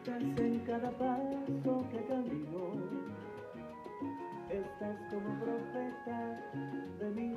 Estás en cada paso que camino, estás como profeta de mí.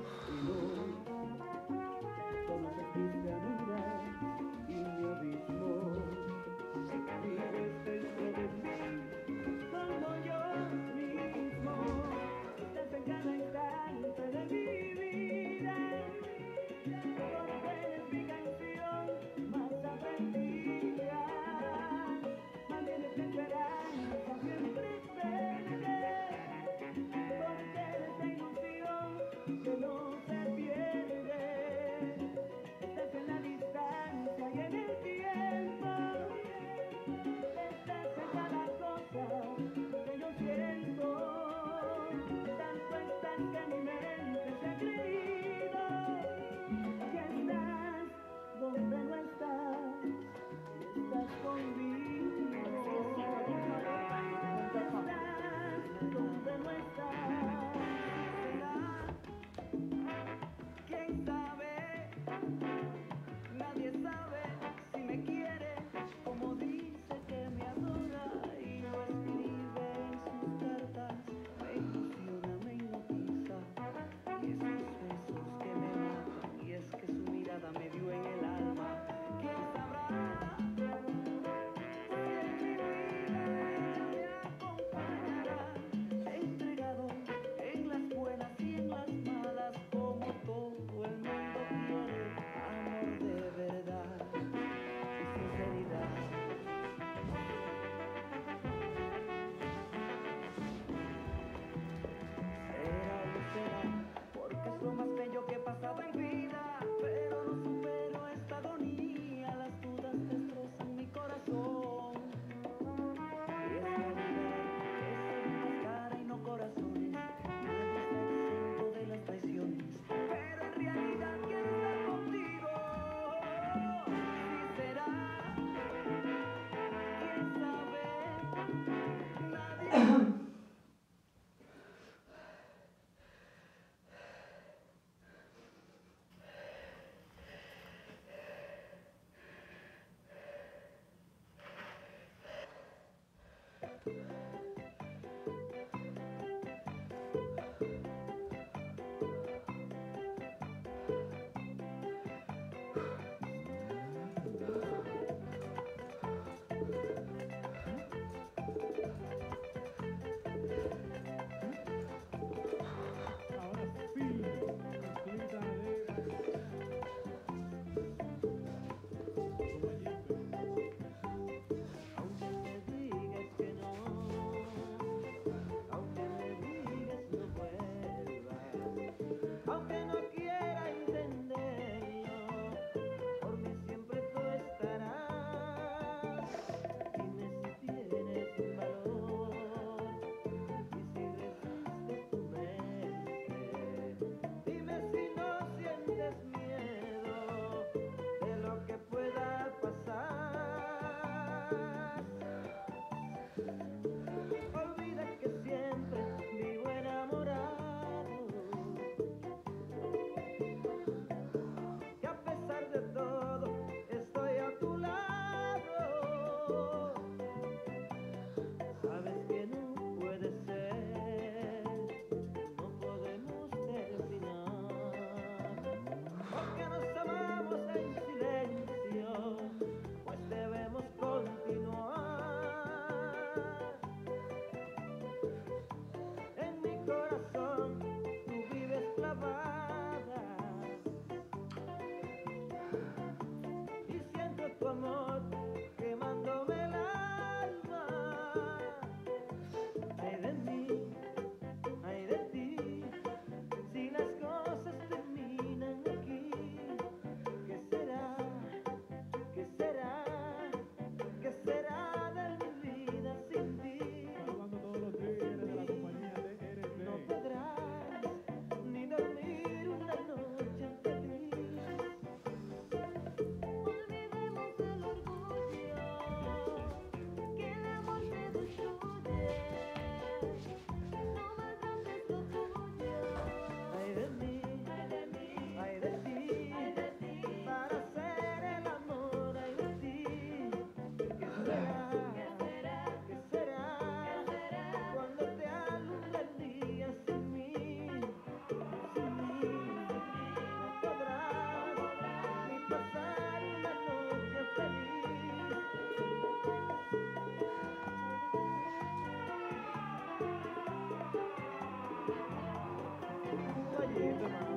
鱼，对吗？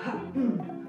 哈。嗯。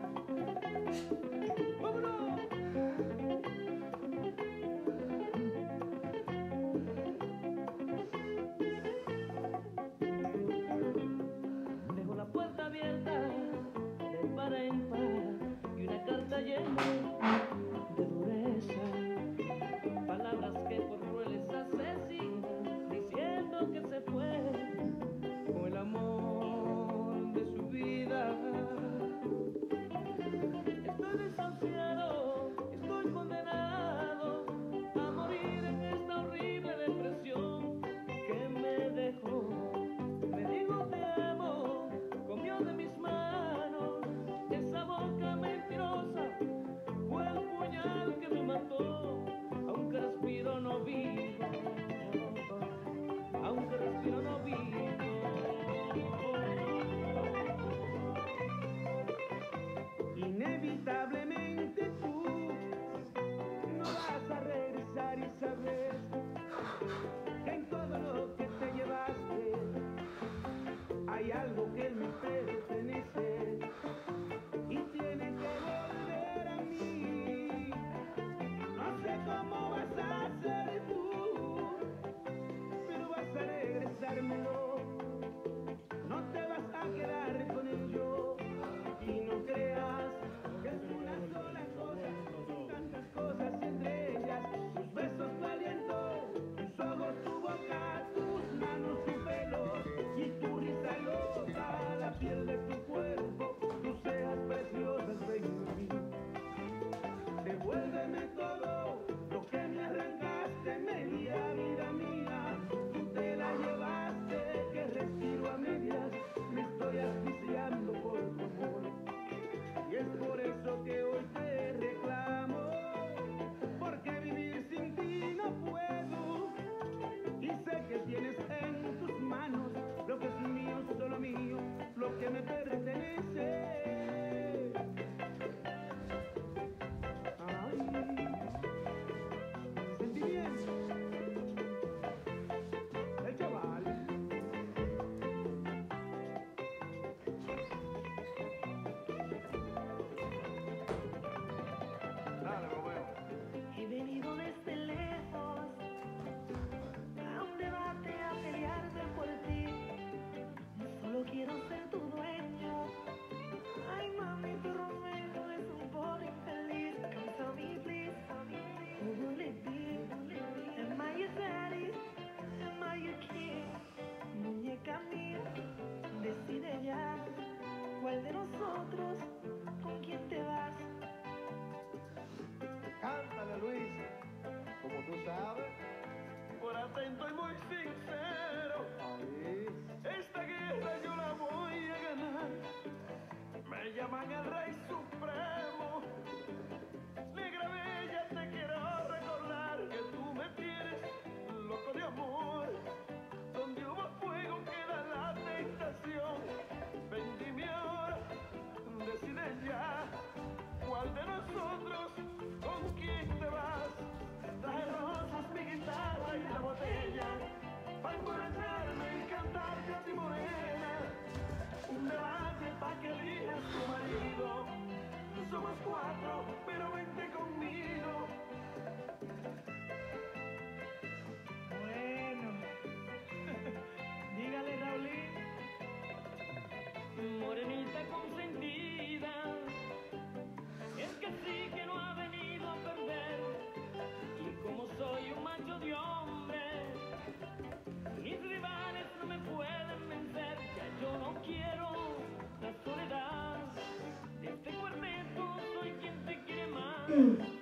Mm.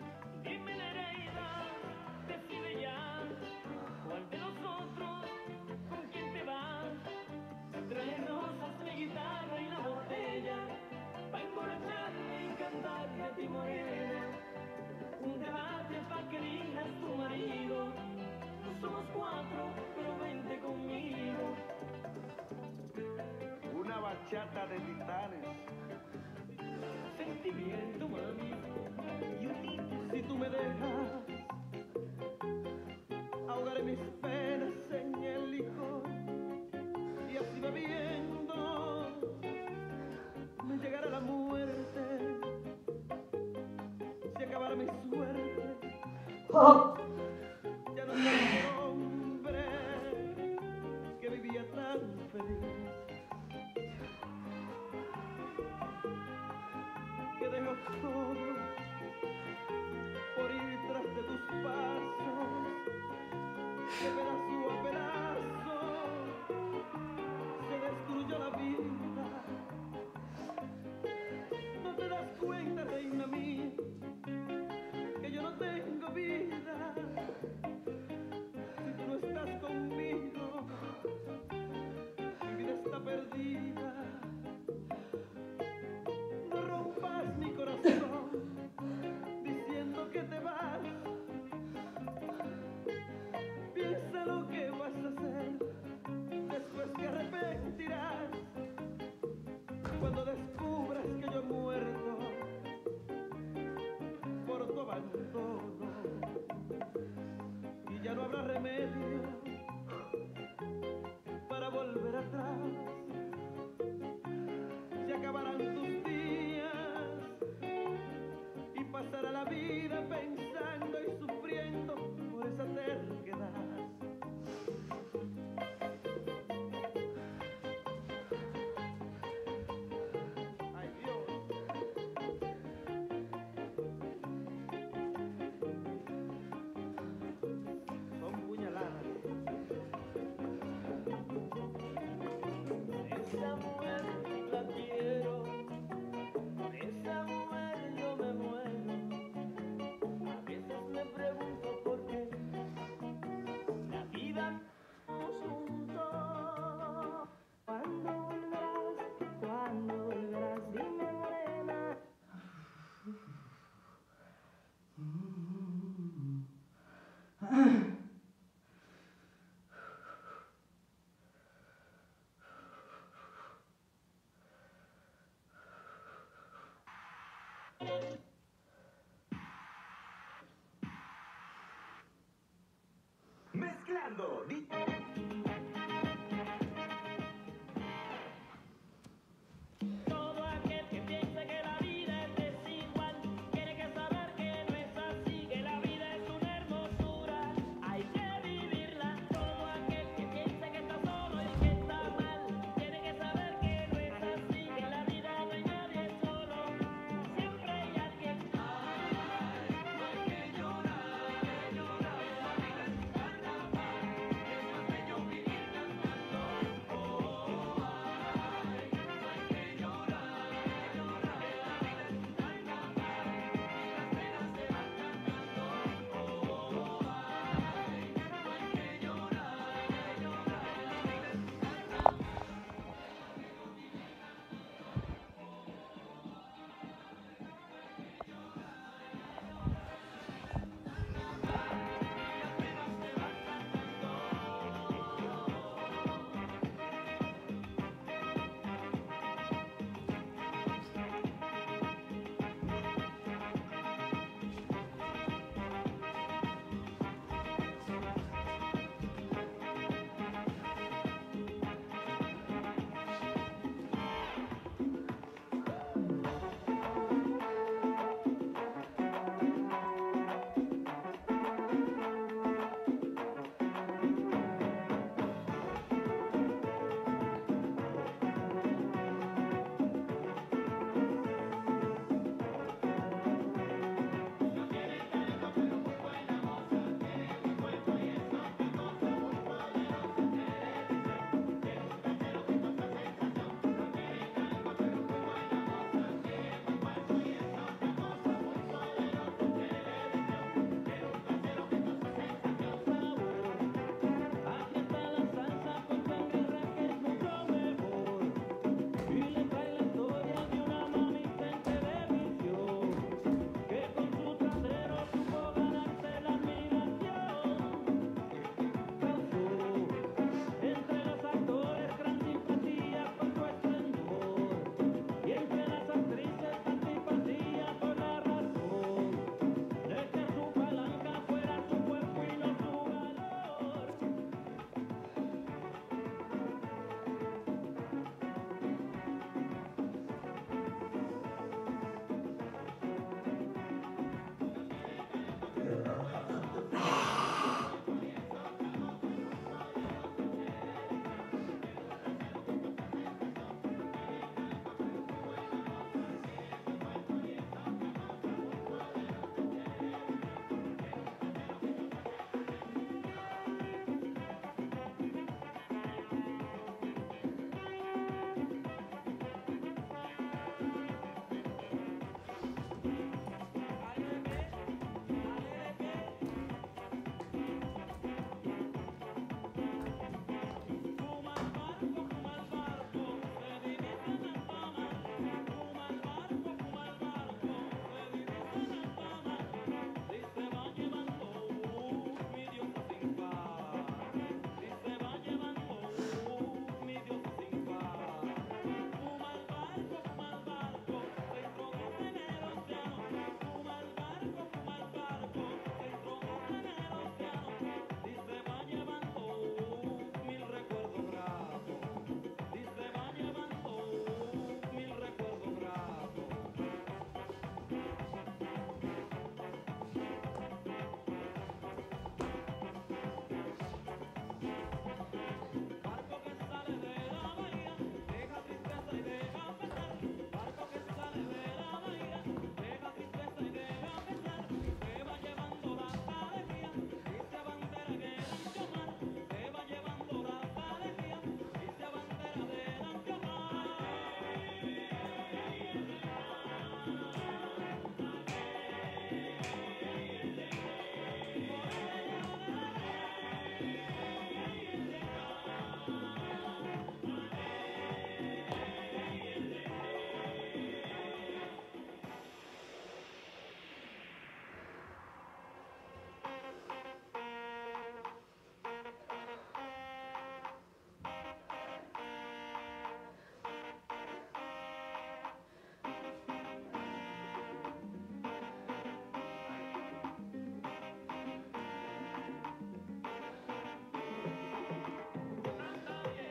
Oh, Mezclando.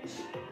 Thank you.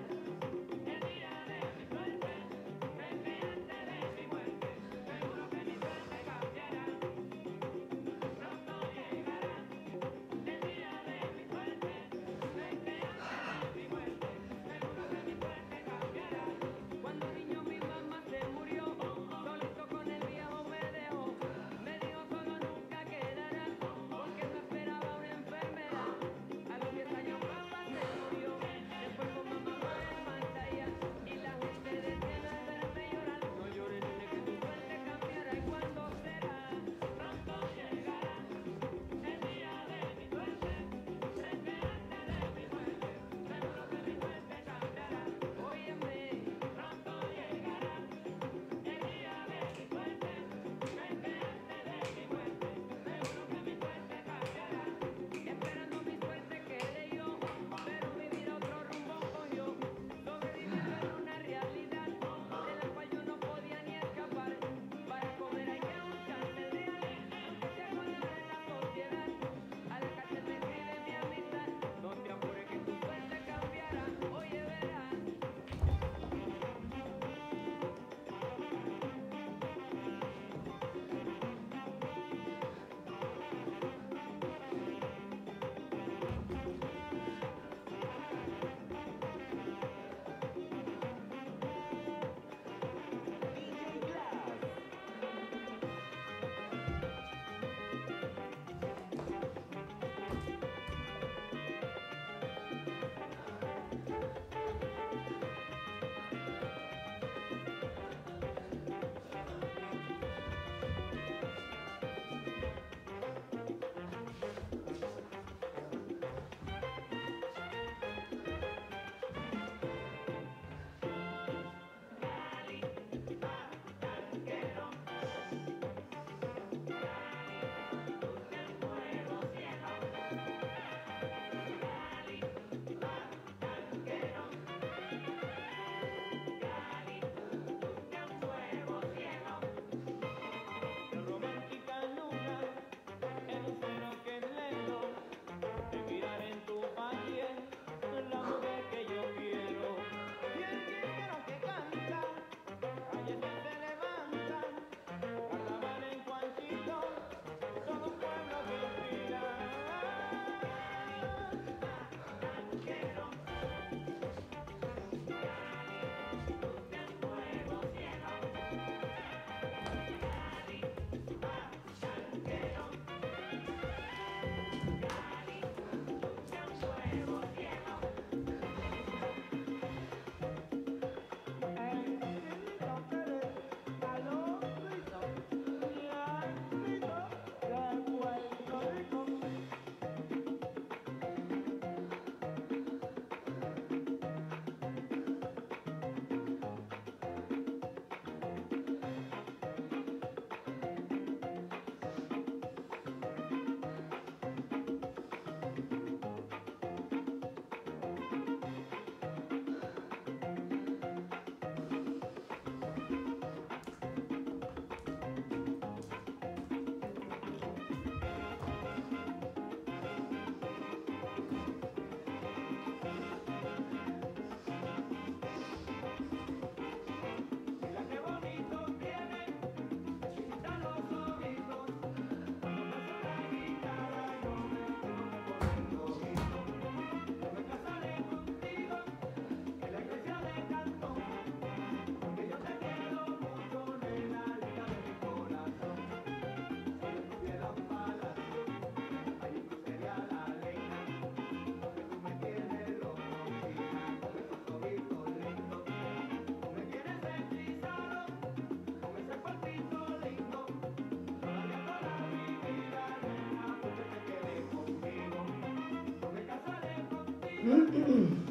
Mm-hmm.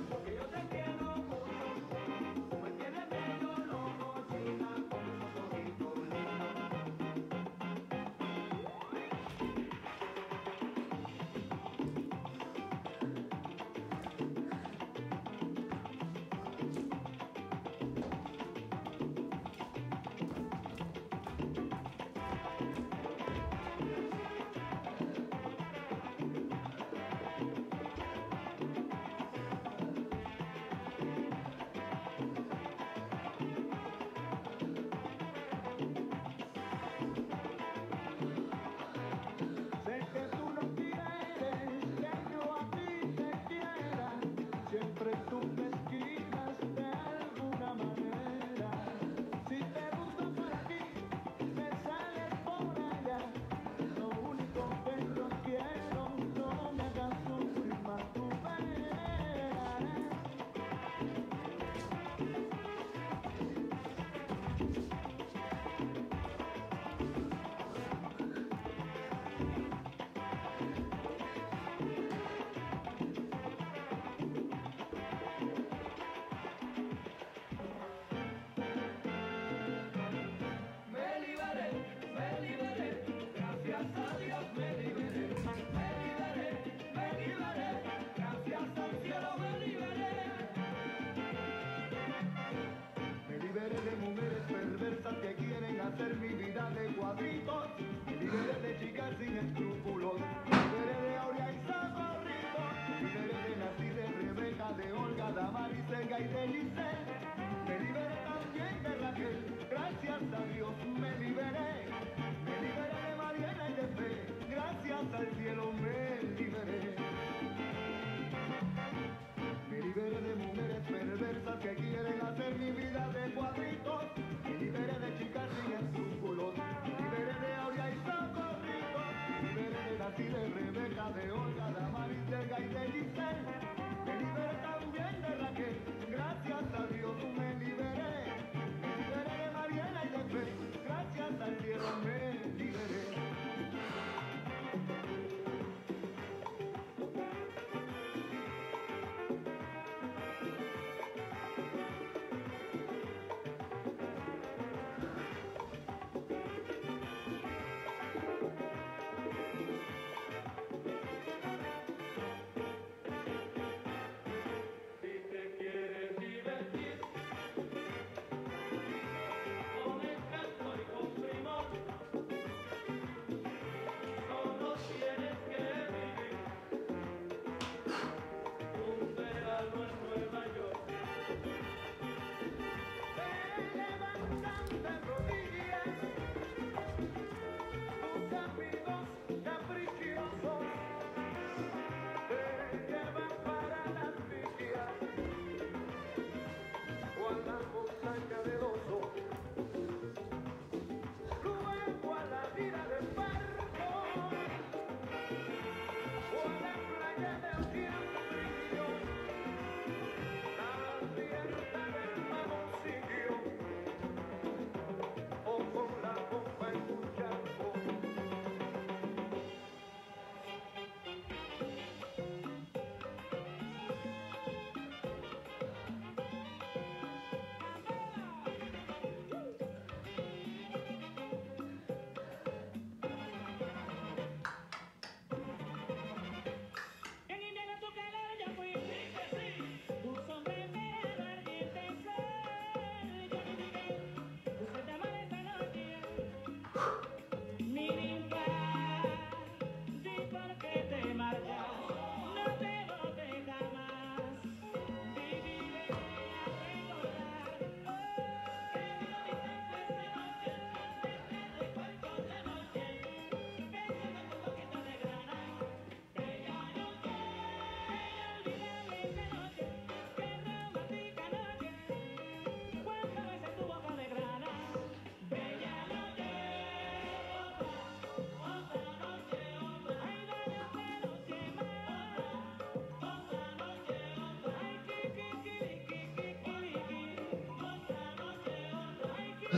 ಕೈದಲ್ಲಿ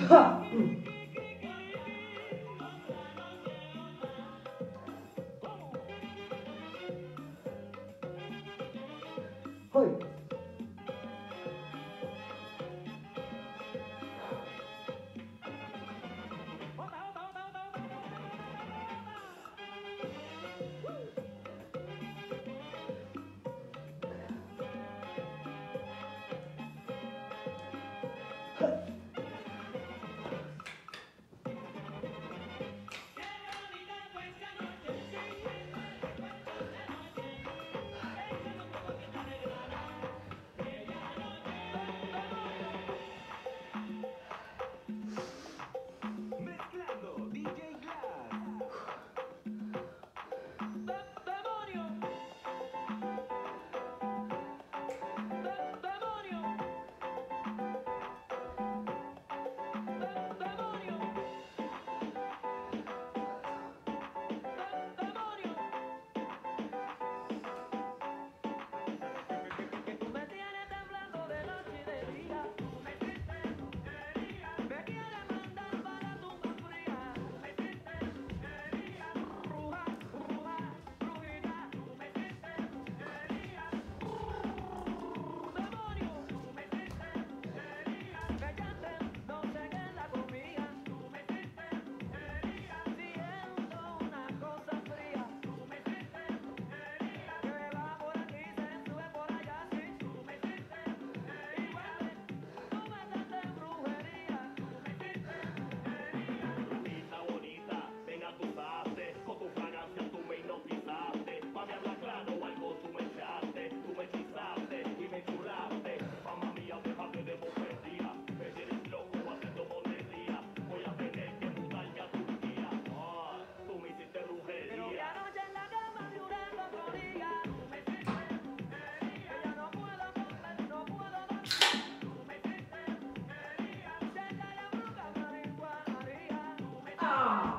哼嗯。Islam.